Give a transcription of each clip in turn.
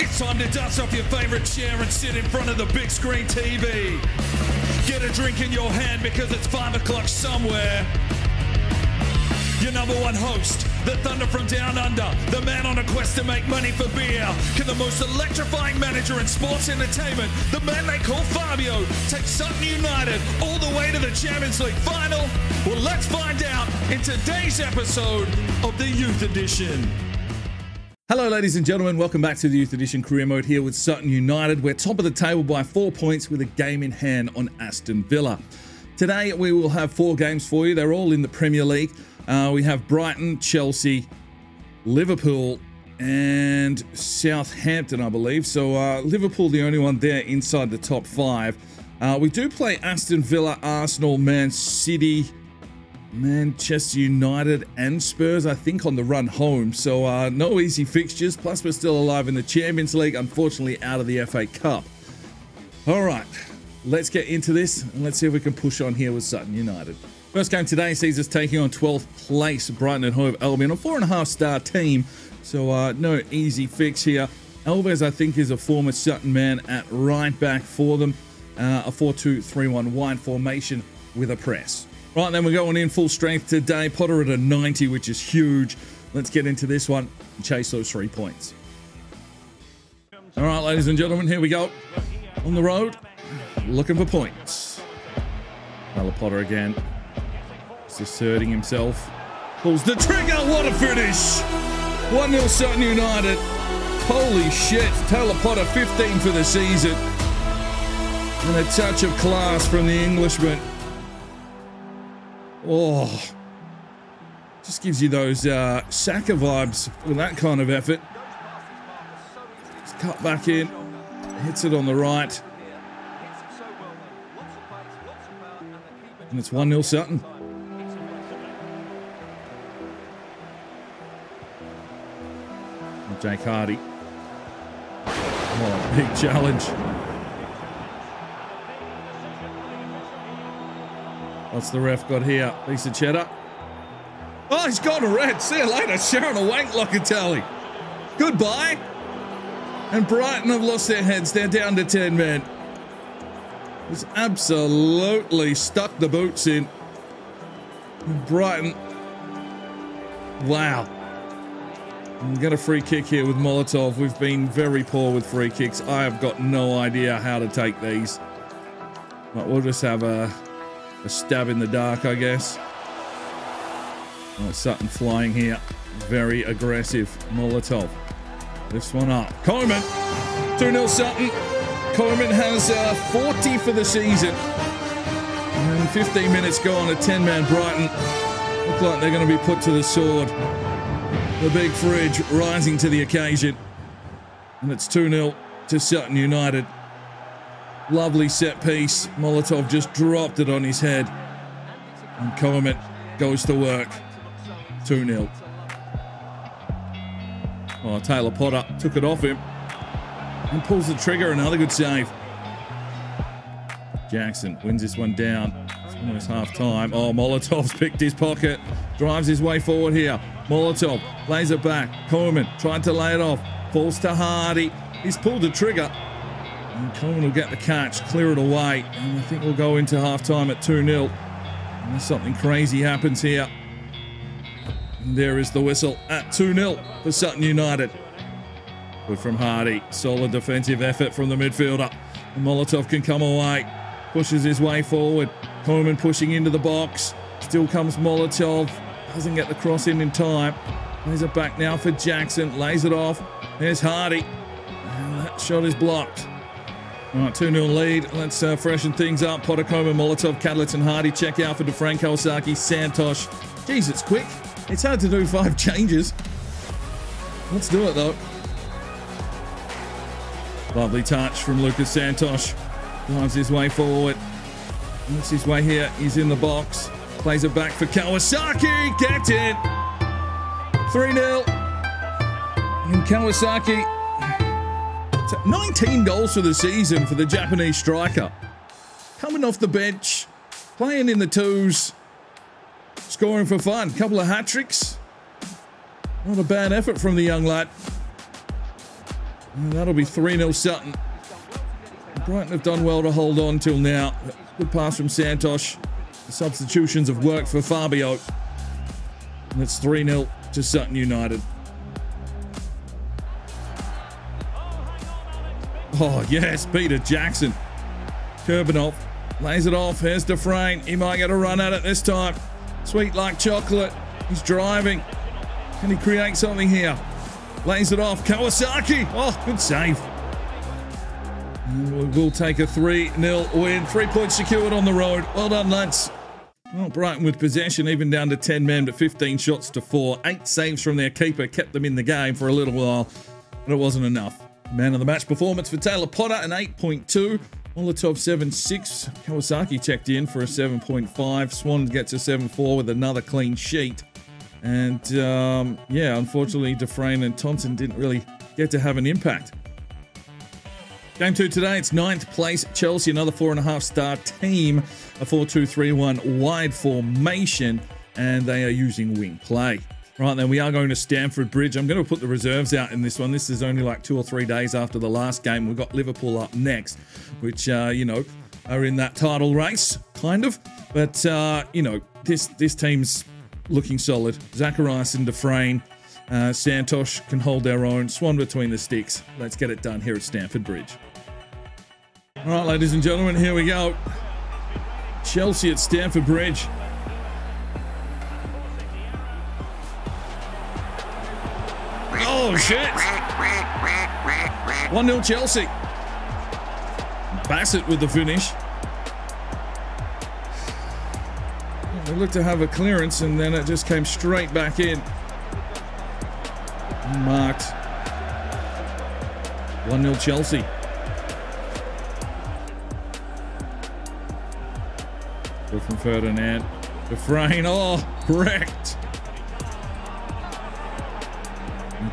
It's time to dust off your favorite chair and sit in front of the big screen TV. Get a drink in your hand because it's 5 o'clock somewhere. Your number one host, the Thunder from Down Under, the man on a quest to make money for beer. Can the most electrifying manager in sports entertainment, the man they call Fabio, take Sutton United all the way to the Champions League final? Well, let's find out in today's episode of the Youth Edition. Hello, ladies and gentlemen. Welcome back to the Youth Edition Career Mode here with Sutton United. We're top of the table by four points with a game in hand on Aston Villa. Today, we will have four games for you. They're all in the Premier League. Uh, we have Brighton, Chelsea, Liverpool, and Southampton, I believe. So uh, Liverpool, the only one there inside the top five. Uh, we do play Aston Villa, Arsenal, Man City, Manchester United, and Spurs, I think, on the run home. So uh, no easy fixtures. Plus, we're still alive in the Champions League, unfortunately, out of the FA Cup. All right, let's get into this and let's see if we can push on here with Sutton United. First game today sees us taking on 12th place Brighton and Hove Albion, a four and a half star team. So uh, no easy fix here. Alves, I think, is a former Sutton man at right back for them. Uh, a 4-2-3-1 wide formation with a press. Right, then we're going in full strength today. Potter at a 90, which is huge. Let's get into this one and chase those three points. All right, ladies and gentlemen, here we go. On the road, looking for points. Tyler Potter again. Just asserting himself. Pulls the trigger. What a finish! 1 0 Sutton United. Holy shit. Taylor Potter 15 for the season. And a touch of class from the Englishman. Oh. Just gives you those uh, Saka vibes with that kind of effort. Just cut back in. Hits it on the right. And it's 1 0 Sutton. Jake Hardy. Oh, big challenge. What's the ref got here? Piece of cheddar. Oh, he's gone a red. See you later, Sharon a wank Locatelli. Goodbye. And Brighton have lost their heads. They're down to 10 men. He's absolutely stuck the boots in. Brighton. Wow. Get a free kick here with Molotov. We've been very poor with free kicks. I have got no idea how to take these. But we'll just have a, a stab in the dark, I guess. Oh, Sutton flying here. Very aggressive. Molotov. This one up. Coleman. 2-0 Sutton. Coleman has uh, 40 for the season. And 15 minutes gone. A 10-man Brighton. Look like they're going to be put to the sword. The big fridge rising to the occasion. And it's 2 0 to Sutton United. Lovely set piece. Molotov just dropped it on his head. And Coleman goes to work. 2 0. Oh, Taylor Potter took it off him and pulls the trigger. Another good save. Jackson wins this one down. It's almost half time. Oh, Molotov's picked his pocket. Drives his way forward here. Molotov lays it back. Coleman tried to lay it off. Falls to Hardy. He's pulled the trigger. And Coleman will get the catch, clear it away. And I think we'll go into half time at 2 0. Unless something crazy happens here. And there is the whistle at 2 0 for Sutton United. Good from Hardy. Solid defensive effort from the midfielder. And Molotov can come away. Pushes his way forward. Coleman pushing into the box. Still comes Molotov. Doesn't get the cross in in time. Lays it back now for Jackson. Lays it off. There's Hardy. And that shot is blocked. All right, 2 0 lead. Let's uh, freshen things up. Potter, Coleman, Molotov, Cadlitz, and Hardy. Check out for DeFranco, Osaki, Santos. Jeez, it's quick. It's hard to do five changes. Let's do it, though. Lovely touch from Lucas Santos. Drives his way forward. Makes his way here. He's in the box. Plays it back for Kawasaki. Gets it. 3 0. And Kawasaki. 19 goals for the season for the Japanese striker. Coming off the bench. Playing in the twos. Scoring for fun. Couple of hat tricks. Not a bad effort from the young lad. That'll be 3 0 Sutton. Brighton have done well to hold on till now. Good pass from Santos. The substitutions have worked for Fabio. And it's 3 0 to Sutton United. Oh, yes, Peter Jackson. Kurbanov lays it off. Here's Dufresne. He might get a run at it this time. Sweet like chocolate. He's driving. Can he create something here? Lays it off. Kawasaki. Oh, good save. We'll take a 3 0 win. Three points secured on the road. Well done, lads. Well, Brighton with possession, even down to 10 men, but 15 shots to 4. Eight saves from their keeper kept them in the game for a little while, but it wasn't enough. Man of the match performance for Taylor Potter, an 8.2. Molotov 7.6. Kawasaki checked in for a 7.5. Swan gets a 7.4 with another clean sheet. And um, yeah, unfortunately, Dufresne and Thompson didn't really get to have an impact. Game two today, it's ninth place. Chelsea, another four and a half star team, a 4 2 3 1 wide formation, and they are using wing play. Right then, we are going to Stamford Bridge. I'm going to put the reserves out in this one. This is only like two or three days after the last game. We've got Liverpool up next, which, uh, you know, are in that title race, kind of. But, uh, you know, this, this team's looking solid. Zacharias and Dufresne. Uh, Santos can hold their own. Swan between the sticks. Let's get it done here at Stamford Bridge. All right, ladies and gentlemen, here we go. Chelsea at Stamford Bridge. Oh, shit. 1 0 Chelsea. Bassett with the finish. They looked to have a clearance and then it just came straight back in. Marked. 1 0 Chelsea. From Ferdinand. Dufresne. Oh, wrecked.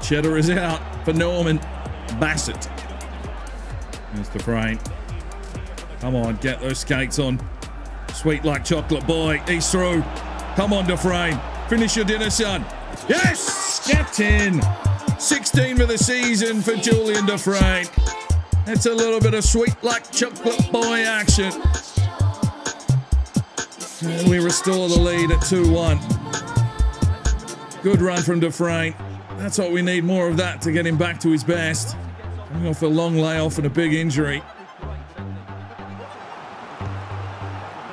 Cheddar is out for Norman. Bassett. There's Dufresne. Come on, get those skates on. Sweet like chocolate boy. He's through. Come on, Dufresne. Finish your dinner, son. Yes! Captain. 16 for the season for Julian Dufresne. That's a little bit of sweet like chocolate boy action. And we restore the lead at 2 1. Good run from Dufresne. That's what we need more of that to get him back to his best. Coming off a long layoff and a big injury.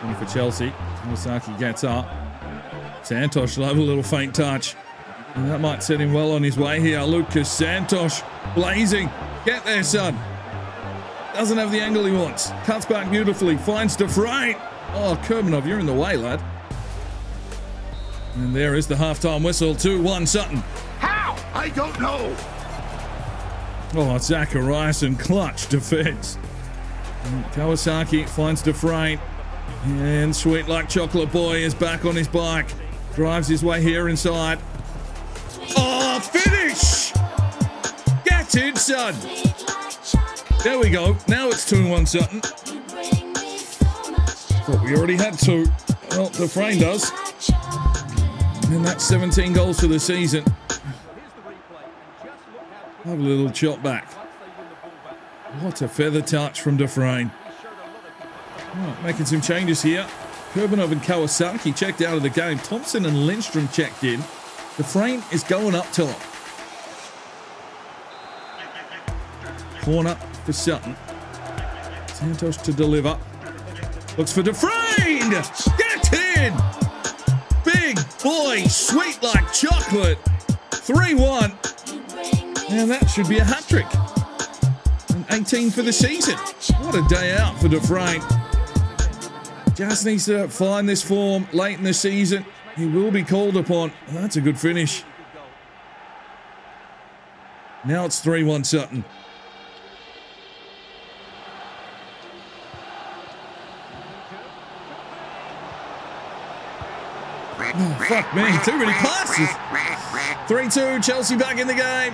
One for Chelsea. Kawasaki gets up. Santos will have a little faint touch. And that might set him well on his way here. Lucas Santos blazing. Get there, son. Doesn't have the angle he wants. Cuts back beautifully. Finds Dufresne. Oh, Kurbanov, you're in the way, lad. And there is the halftime whistle. 2-1 Sutton. I don't know. Oh, Zacharias and clutch defense. Kawasaki finds Dufresne. And Sweet Like Chocolate Boy is back on his bike. Drives his way here inside. Oh, finish! Get in, son. There we go. Now it's 2-1 Sutton. Thought we already had two. Well, Dufresne does. And that's 17 goals for the season. Have a little chop back. What a feather touch from Dufresne. Right, making some changes here. Kurbanov and Kawasaki checked out of the game. Thompson and Lindstrom checked in. Dufresne is going up top. Corner for Sutton. Santos to deliver. Looks for Dufresne! Get in! Big boy, sweet like chocolate. 3 1. And that should be a hat trick. And 18 for the season. What a day out for Dufresne. Just needs to find this form late in the season. He will be called upon. That's a good finish. Now it's 3 1 Sutton. Oh, fuck me, too many passes. 3 2, Chelsea back in the game.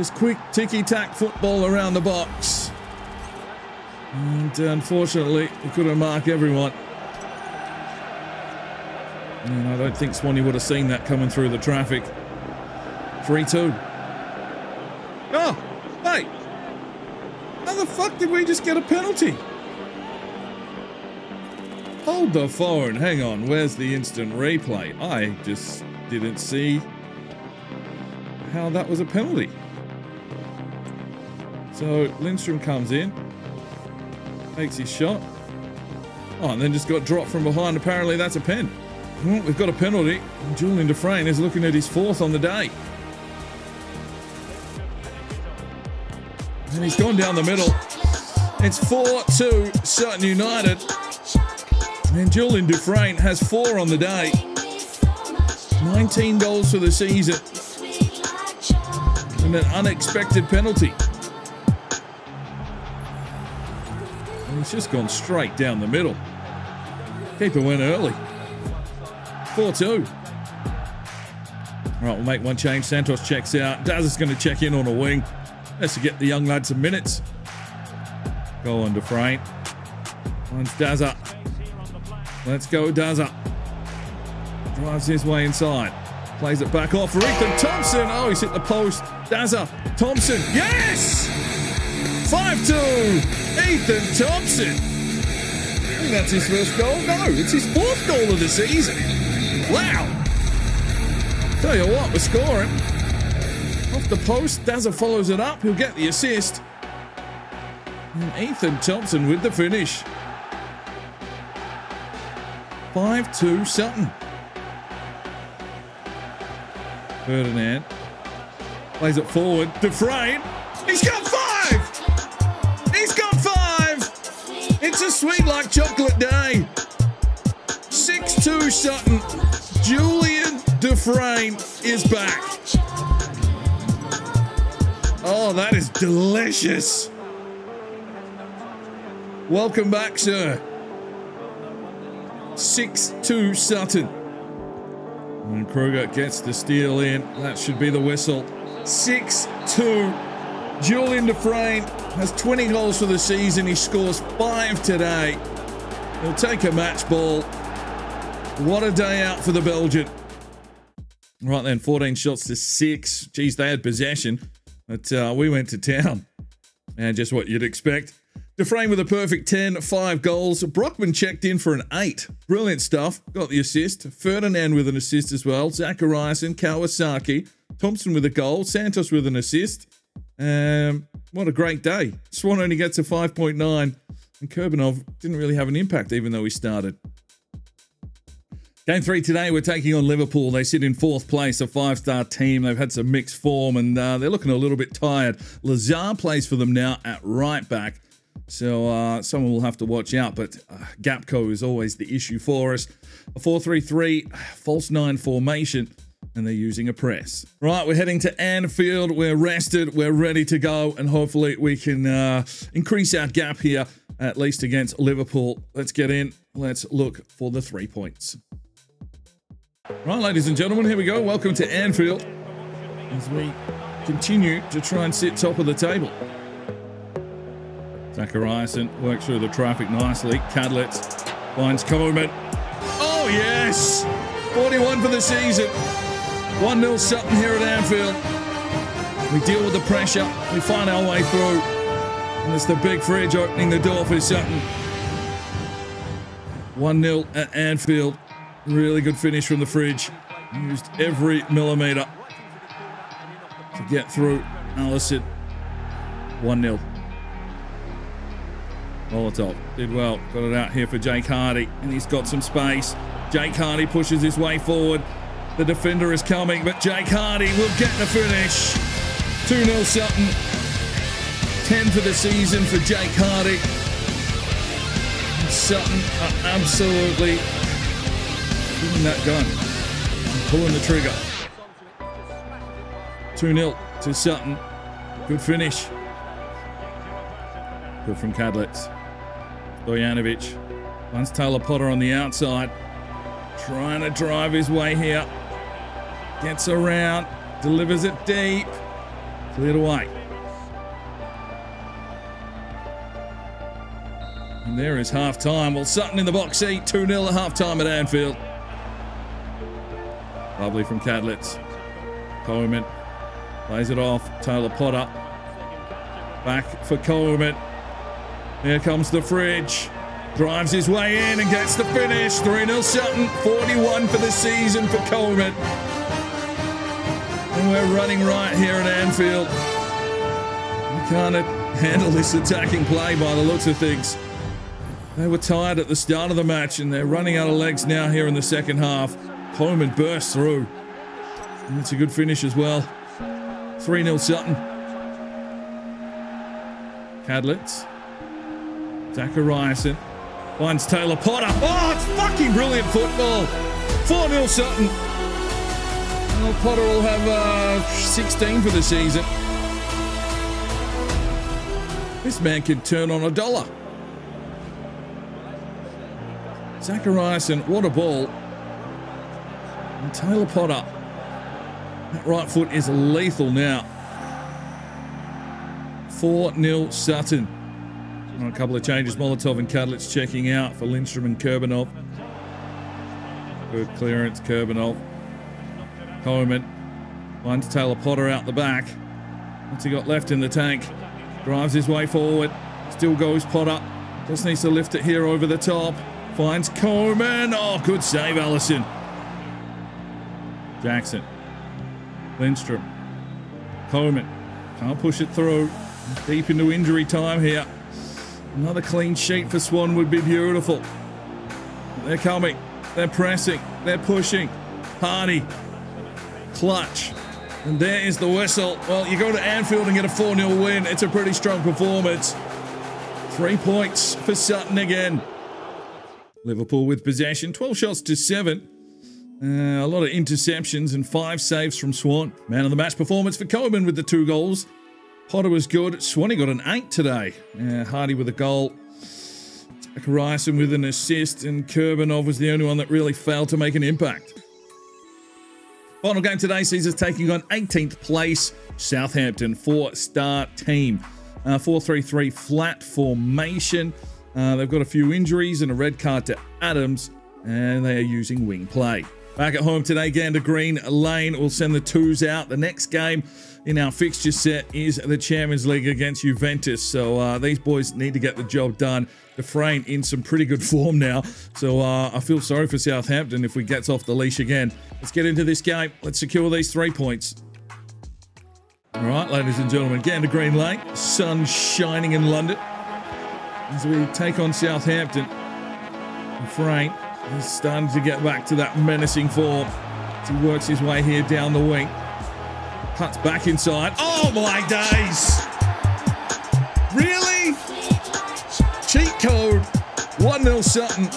Just quick ticky tack football around the box. And uh, unfortunately, we couldn't mark everyone. And I don't think Swanee would have seen that coming through the traffic. 3 2. Oh, hey! How the fuck did we just get a penalty? Hold the phone. Hang on. Where's the instant replay? I just didn't see how that was a penalty. So Lindstrom comes in, takes his shot. Oh, and then just got dropped from behind. Apparently that's a pen. Well, we've got a penalty. Julian Dufresne is looking at his fourth on the day. And he's gone down the middle. It's 4-2 Sutton United. And Julian Dufresne has four on the day. 19 goals for the season. And an unexpected penalty. He's just gone straight down the middle. Keeper went early. 4-2. All right, we'll make one change. Santos checks out. Daz is going to check in on a wing. Let's get the young lad some minutes. Go on Dufresne. Finds Dazza. Let's go Dazza. Drives his way inside. Plays it back off for Ethan Thompson. Oh, he's hit the post. Dazza. Thompson. Yes! 5-2. Ethan Thompson. I think that's his first goal. No, it's his fourth goal of the season. Wow. Tell you what, we're scoring. Off the post, Dazza follows it up. He'll get the assist. And Ethan Thompson with the finish. 5-2 Sutton. Ferdinand plays it forward. Dufresne. He's got It's a sweet like chocolate day. 6-2 Sutton. Julian Dufresne is back. Oh, that is delicious. Welcome back, sir. 6-2 Sutton. And Kruger gets the steal in. That should be the whistle. 6-2. Julian Dufresne has 20 goals for the season. He scores five today. He'll take a match ball. What a day out for the Belgian. Right then, 14 shots to six. Geez, they had possession, but uh, we went to town. And just what you'd expect. Dufresne with a perfect 10, five goals. Brockman checked in for an eight. Brilliant stuff. Got the assist. Ferdinand with an assist as well. Zacharias and Kawasaki. Thompson with a goal. Santos with an assist. Um, what a great day. Swan only gets a 5.9. And Kurbanov didn't really have an impact, even though he started. Game three today, we're taking on Liverpool. They sit in fourth place, a five-star team. They've had some mixed form and uh, they're looking a little bit tired. Lazar plays for them now at right back. So uh, someone will have to watch out, but uh, Gakpo is always the issue for us. A 4-3-3, false nine formation, and they're using a press. Right, we're heading to Anfield. We're rested, we're ready to go, and hopefully we can uh, increase our gap here, at least against Liverpool. Let's get in. Let's look for the three points. Right, ladies and gentlemen, here we go. Welcome to Anfield as we continue to try and sit top of the table. Zachariasen works through the traffic nicely. Cadlitz finds Coleman. Oh, yes! 41 for the season. 1-0 Sutton here at Anfield. We deal with the pressure. We find our way through. And it's the big fridge opening the door for Sutton. 1-0 at Anfield. Really good finish from the fridge. Used every millimetre to get through Alisson. 1-0. Molotov did well. Got it out here for Jake Hardy. And he's got some space. Jake Hardy pushes his way forward. The defender is coming, but Jake Hardy will get the finish. 2-0 Sutton. 10 for the season for Jake Hardy. Sutton are absolutely giving that gun pulling the trigger. 2-0 to Sutton. Good finish. Good from Cadlitz. Stojanovic. Once Taylor Potter on the outside. Trying to drive his way here. Gets around. Delivers it deep. Cleared away. And there is half time. Well, Sutton in the box seat. 2 0 at half time at Anfield. Lovely from Cadlitz. Coleman Plays it off. Taylor Potter. Back for Coleman. Here comes the fridge. Drives his way in and gets the finish. 3 0 Sutton. 41 for the season for Coleman. And we're running right here at Anfield. We can't handle this attacking play by the looks of things. They were tired at the start of the match and they're running out of legs now here in the second half. Coleman bursts through. And it's a good finish as well. 3 0 Sutton. Cadlitz. Zachariasen. Finds Taylor Potter. Oh, it's fucking brilliant football. 4 0 Sutton. Well, Potter will have uh, 16 for the season. This man could turn on a dollar. Zachariasen, what a ball. And Taylor Potter. That right foot is lethal now. 4 0 Sutton. On a couple of changes, Molotov and Cadlitz checking out for Lindstrom and Kurbanov. Good clearance, Kurbanov. Coleman finds Taylor Potter out the back. What's he got left in the tank? Drives his way forward. Still goes Potter. Up. Just needs to lift it here over the top. Finds Coleman. Oh, good save, Alisson. Jackson. Lindstrom. Coleman. Can't push it through. Deep into injury time here. Another clean sheet for Swan would be beautiful. They're coming. They're pressing. They're pushing. Hardy. Clutch. And there is the whistle. Well, you go to Anfield and get a 4 0 win. It's a pretty strong performance. Three points for Sutton again. Liverpool with possession, 12 shots to 7. Uh, a lot of interceptions and five saves from Swan. Man of the match performance for Coleman with the two goals. Potter was good. Swanee got an 8 today. Uh, Hardy with a goal. Ryerson with an assist. And Kurbanov was the only one that really failed to make an impact. Final game today us taking on 18th place Southampton four-star team. 4-3-3 uh, flat formation. Uh, they've got a few injuries and a red card to Adams, and they are using wing play. Back at home today, Gander Green Lane will send the twos out. The next game in our fixture set is the Champions League against Juventus. So uh, these boys need to get the job done. Dufresne in some pretty good form now. So uh, I feel sorry for Southampton if we gets off the leash again. Let's get into this game. Let's secure these three points. All right, ladies and gentlemen, Gander Green Lane. Sun shining in London. As we take on Southampton. Dufresne is starting to get back to that menacing form. As he works his way here down the wing. Cuts back inside. Oh my days! Really? Cheat 1 0 Sutton.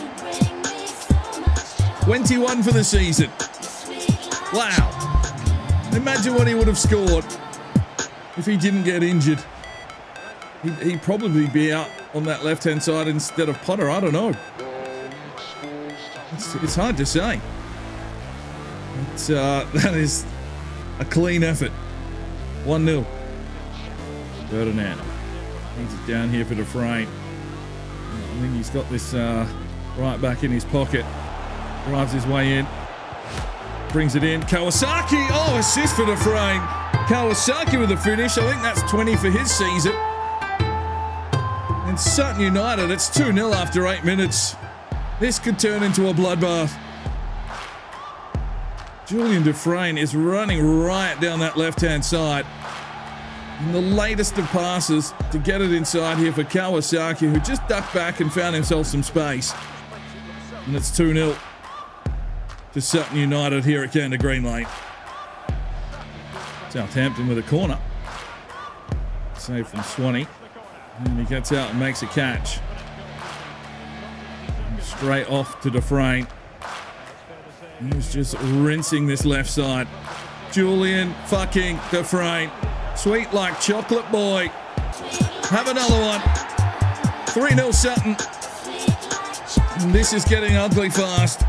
21 for the season. Wow. Imagine what he would have scored if he didn't get injured. He'd, he'd probably be out on that left hand side instead of Potter. I don't know. It's, it's hard to say. It's, uh, that is a clean effort. 1 0. Ferdinand. He's down here for the I think he's got this uh, right back in his pocket. Drives his way in. Brings it in. Kawasaki. Oh, assist for Dufresne. Kawasaki with the finish. I think that's 20 for his season. And Sutton United, it's 2 0 after eight minutes. This could turn into a bloodbath. Julian Dufresne is running right down that left-hand side. And the latest of passes to get it inside here for Kawasaki, who just ducked back and found himself some space. And it's 2-0 to Sutton United here at Gander Green Lane. Southampton with a corner. Save from Swanee. And he gets out and makes a catch. Straight off to Dufresne. He's just rinsing this left side. Julian fucking Dufresne. Sweet like chocolate boy. Have another one. 3 0 Sutton. This is getting ugly fast.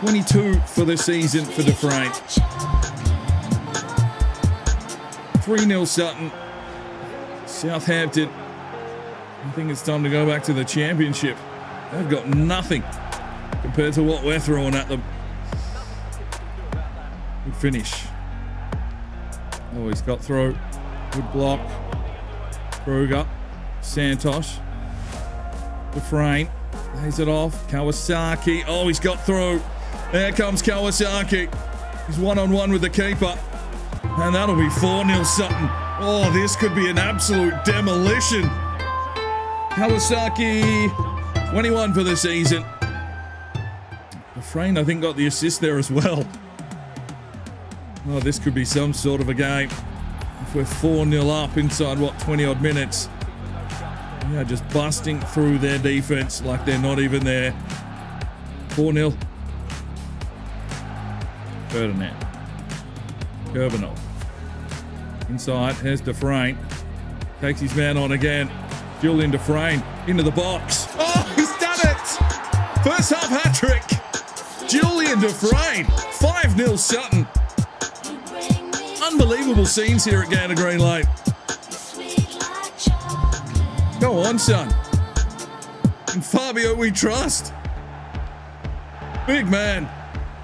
22 for the season for Dufresne. 3 0 Sutton. Southampton. I think it's time to go back to the championship. They've got nothing compared to what we're throwing at them. Good finish. Oh, he's got through. Good block. Kruger. Santos. Dufresne. Lays it off. Kawasaki. Oh, he's got through. There comes Kawasaki. He's one on one with the keeper. And that'll be 4 0 Sutton. Oh, this could be an absolute demolition. Kawasaki, 21 for the season. Dufresne, I think, got the assist there as well. Oh, this could be some sort of a game. If we're 4 0 up inside, what, 20 odd minutes. Yeah, just busting through their defense like they're not even there. 4 0. Ferdinand. Kurbanov. Inside, here's Dufresne. Takes his man on again. Julian Dufresne into the box. Oh, he's done it! First half hat trick. Julian Dufresne. 5 0 Sutton. Unbelievable scenes here at Gander Green Lane. Go on, son. And Fabio, we trust. Big man.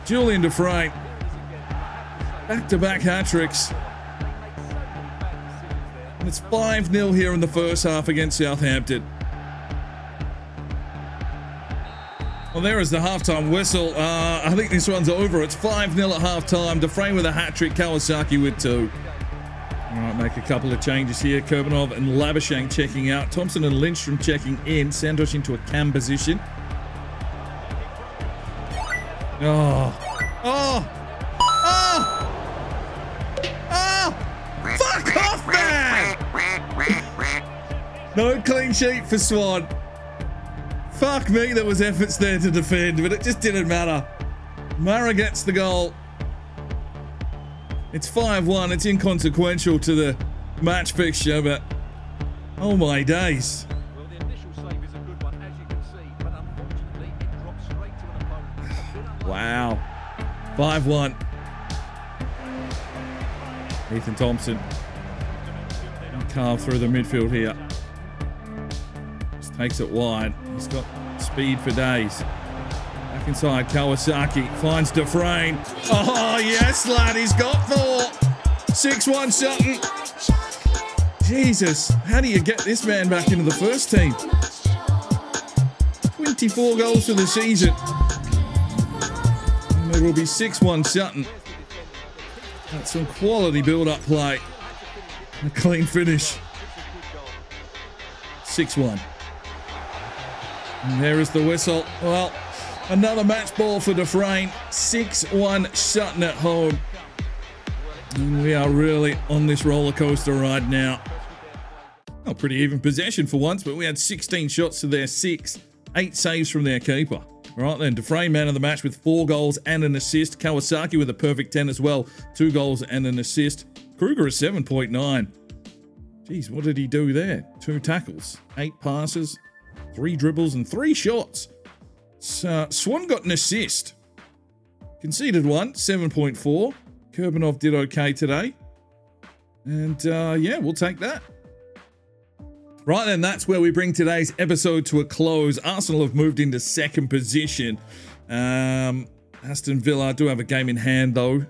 Julian Dufresne. Back to back hat tricks. It's 5 0 here in the first half against Southampton. Well, there is the halftime whistle. Uh, I think this one's over. It's 5 0 at halftime. Dufresne with a hat trick, Kawasaki with two. All right, make a couple of changes here. Kurbanov and Labuschagne checking out. Thompson and Lindstrom checking in. Santos into a cam position. Oh. Oh. Oh. Oh. Fuck off, man. No clean sheet for Swan. Fuck me, there was efforts there to defend, but it just didn't matter. Mara gets the goal. It's 5-1. It's inconsequential to the match fixture, but oh my days. Well, the initial save is a good one, as you can see, but unfortunately it drops straight to an opponent. A bit unlucky. Wow. 5-1. Ethan Thompson. Carve through the midfield here. Just takes it wide. He's got speed for days. Back inside, Kawasaki finds Dufresne. Oh, yes, lad, he's got four. 6-1 Sutton. Jesus, how do you get this man back into the first team? 24 goals for the season. And It will be 6-1 Sutton. That's some quality build-up play. A clean finish. 6-1. And there is the whistle. Well, another match ball for Dufresne. 6-1 Sutton at home. And we are really on this roller coaster ride now. Oh, pretty even possession for once, but we had 16 shots to their six. Eight saves from their keeper. All right, then Dufresne man of the match with four goals and an assist. Kawasaki with a perfect 10 as well. Two goals and an assist. Kruger is 7.9. Geez, what did he do there? Two tackles, eight passes, three dribbles, and three shots. So, Swan got an assist. Conceded one, 7.4. Kurbanov did okay today. And uh, yeah, we'll take that. Right then, that's where we bring today's episode to a close. Arsenal have moved into second position. Um, Aston Villa do have a game in hand though,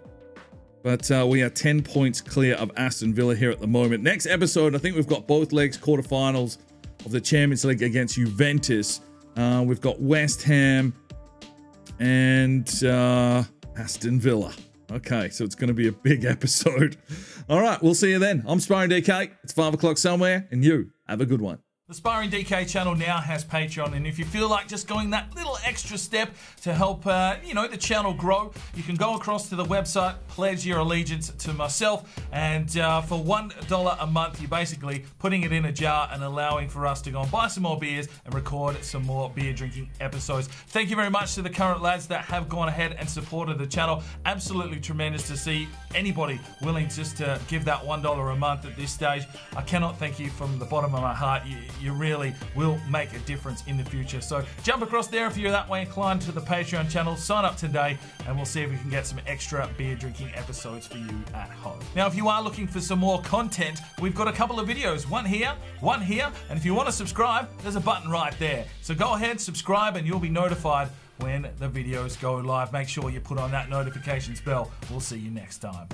but uh, we are 10 points clear of Aston Villa here at the moment. Next episode, I think we've got both legs quarterfinals of the Champions League against Juventus. Uh, we've got West Ham and uh, Aston Villa. Okay, so it's going to be a big episode. All right, we'll see you then. I'm Sparring DK. It's 5 o'clock somewhere, and you have a good one. The Sparring DK channel now has Patreon, and if you feel like just going that little extra step to help, uh, you know, the channel grow, you can go across to the website, pledge your allegiance to myself, and uh, for one dollar a month, you're basically putting it in a jar and allowing for us to go and buy some more beers and record some more beer drinking episodes. Thank you very much to the current lads that have gone ahead and supported the channel. Absolutely tremendous to see anybody willing just to give that one dollar a month at this stage. I cannot thank you from the bottom of my heart. You, you really will make a difference in the future. So jump across there if you're that way inclined to the Patreon channel. Sign up today and we'll see if we can get some extra beer drinking episodes for you at home. Now, if you are looking for some more content, we've got a couple of videos. One here, one here. And if you want to subscribe, there's a button right there. So go ahead, subscribe, and you'll be notified when the videos go live. Make sure you put on that notifications bell. We'll see you next time.